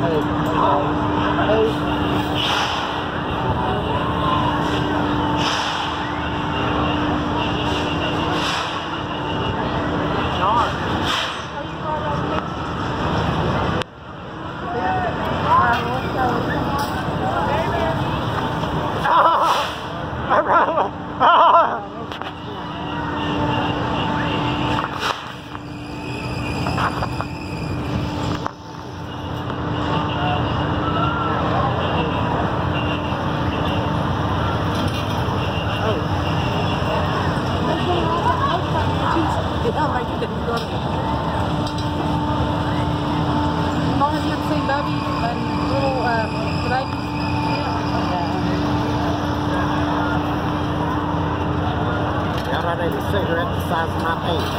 Oh. I need a cigarette the size of my penis.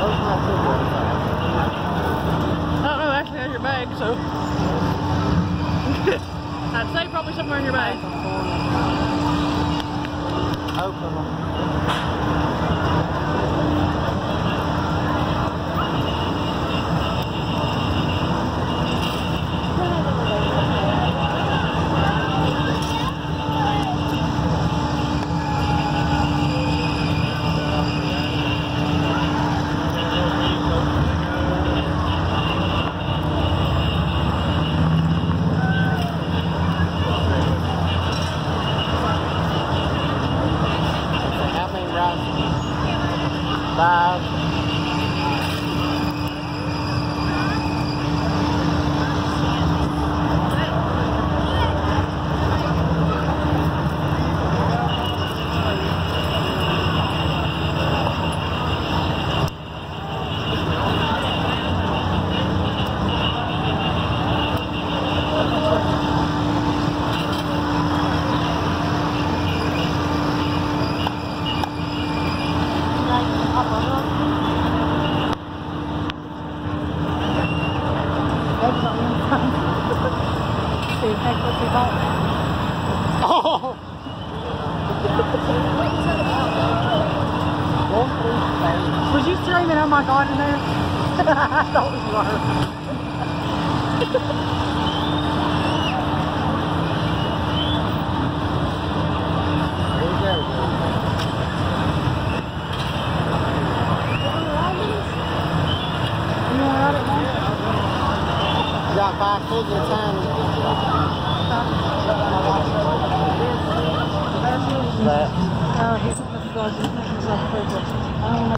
Where's my cigarette at? I don't know, actually has your bag, so. I'd say probably somewhere in your bag. Open them. Five. Was you screaming, oh my god, in there? I thought you were. got it, man? You got five figures times.